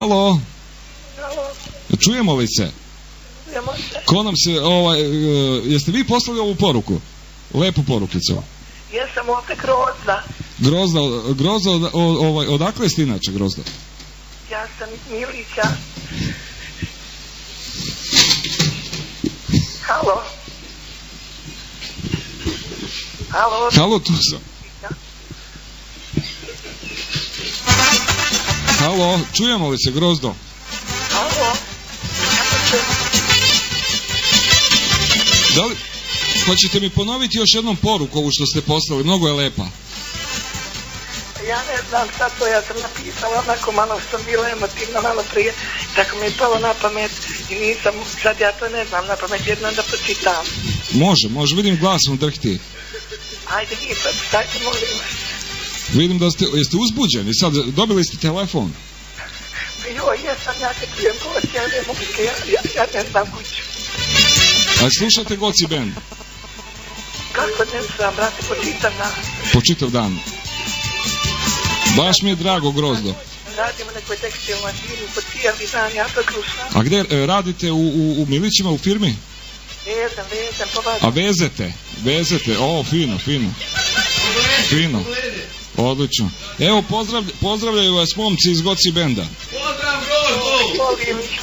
Halo, Halo, čujemo li se? čujemo se. Ko nam se, ovaj, e, jeste vi poslali ovu poruku? Lepu porukicu. Jesam ovdje Grozda. Grozda, Grozda, od- ovaj, odakle ste inače Grozda? Ja sam iz Milića. Halo. Halo. Halo, tu sam. Halo, čujemo li se Grozdo? Halo. Da li, hoćete mi ponoviti još jednom poruku ovu što ste poslali? Mnogo je lepa. Ja ne znam sad to, ja sam napisala onako malo sam bila emotivna malo prije, tako mi je palo na pamet i nisam, sad ja to ne znam na pamet, jednom da pročitam. Može, može, vidim glas vam drhti. Ajde vi pročitajte, molim vas. Vidim da ste, jeste uzbuđeni sad, dobili ste telefon. Joj, jesam ja kad čujem gost, ja ne mogu, ja, ja, ne znam kuću. A slušate Goci Band Kako ne znam, brate, počitam na... po čitav dan. Baš mi je drago Grozdo. Radimo nekoj tekstilnoj firmi po cijeli dan, ja to slušam. A gdje e, radite u, u, u Milićima u firmi? Vezam, vezam, po vas. A vezete, vezete, o, fino, fino. Fino. Odlično. Evo, pozdravlj, pozdravljaju vas momci iz Goci Benda.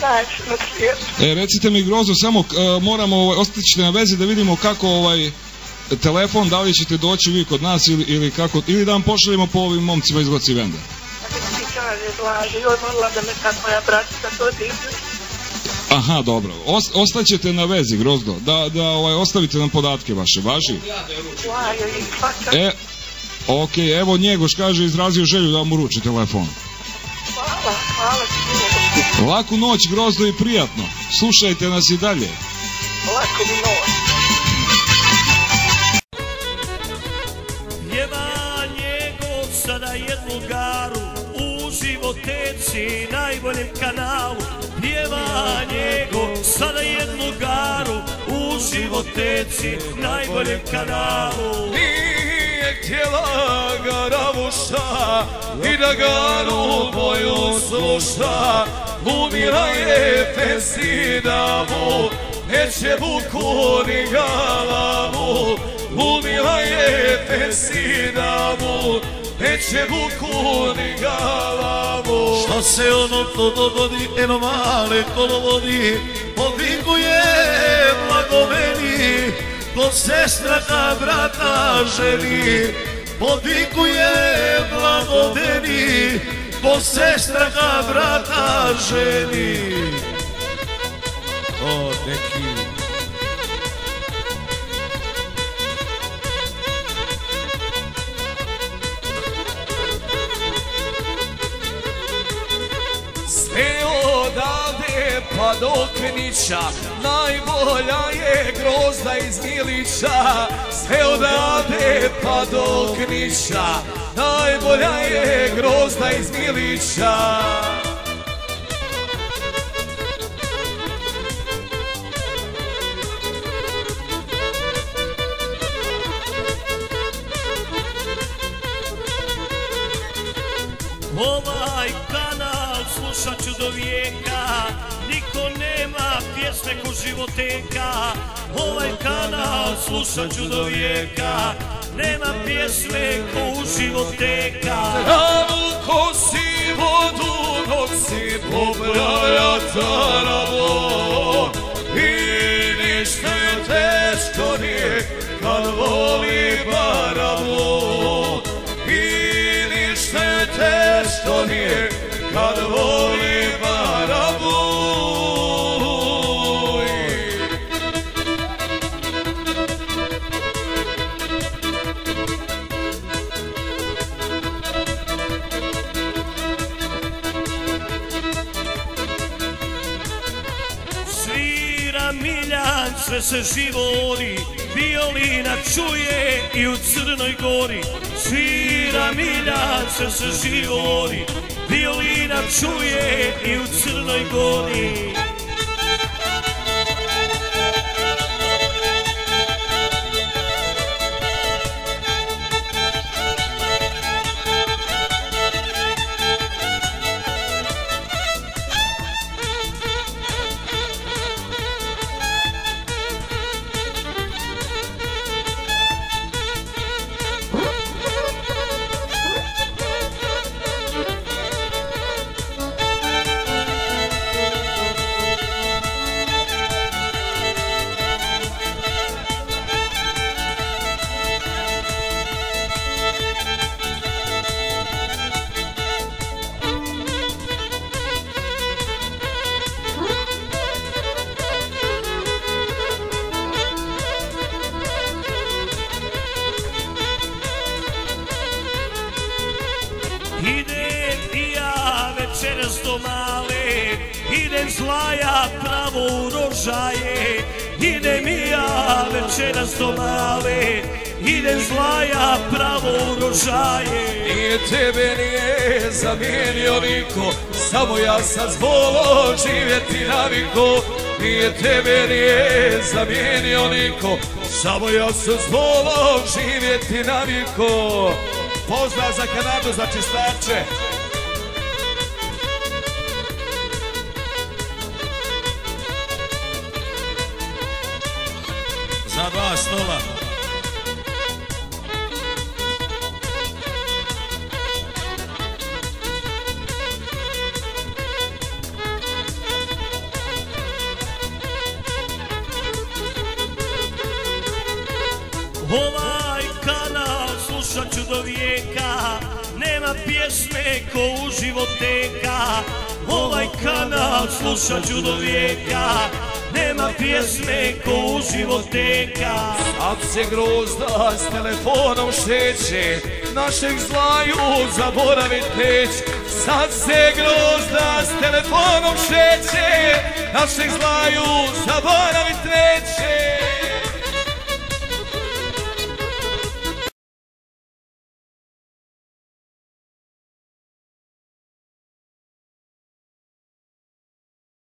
Najče na svijetu. E, recite mi Grozo, samo e, moramo, ovaj, ostati ćete na vezi da vidimo kako ovaj telefon, da li ćete doći vi kod nas ili, ili kako, ili da vam pošaljemo po ovim momcima iz Goci Benda. Da. Aha, dobro. Ost, ostaćete na vezi, Grozdo. Da, da ovaj, ostavite nam podatke vaše, važi? E, ok, evo Njegoš kaže, izrazio želju da vam uruči telefon. Hvala, hvala ti. Laku noć, Grozdo i prijatno. Slušajte nas i dalje. Lako mi noć. Sada jednu garu u životeci najboljem kanalu. Pjeva njegov sada jednu garu u životeci najboljem kanalu. Nije htjela garavuša i da garu moju sluša. Umira je pesinavu, neće buku ni galavu. Umira je pesinavu, neće buku ni galavu. Šta se ono to dogodi, eno male kolovodi, povikuje blagoveni, ko sestra ka brata želi, povikuje blagoveni, ko sestra ka brata želi. O, neki do Knića Najbolja je grozda iz Milića. Sve odavde pa do Knića Najbolja je grozda iz Milića. Ovaj kanal slušat ću do vijeka, pjesme ko životeka. Ovaj kanal slušat ću do vijeka, nema pjesme ko u životeka. Ranu kosi vodu nosi pobraja taravo I ništa je teško nije kad voli baravu I ništa je teško nije kad voli Miljan, sve se živori, violina čuje i u Crnoj Gori. Svira Miljan, sve se živori, violina čuje i u Crnoj Gori. Idem i ja večeras do male, idem slaja pravo u rožaje. Idem i ja večeras do male, idem slaja pravo u rožaje. Nije tebe nije zamijenio niko, samo ja sam zbolo živjeti naviko. Nije tebe nije zamijenio niko, samo ja sam zbolo živjeti naviko. Pozdrav za Kanadu, za čistače Za dva stola. Ovaj Nema pjesme ko u životeka Ovaj kanal slušat ću vijeka. Nema pjesme ko u životeka Sad se grozda s telefonom šeće Našeg zlaju zaboravit neć Sad se grozda s telefonom šeće Našeg zlaju zaboravit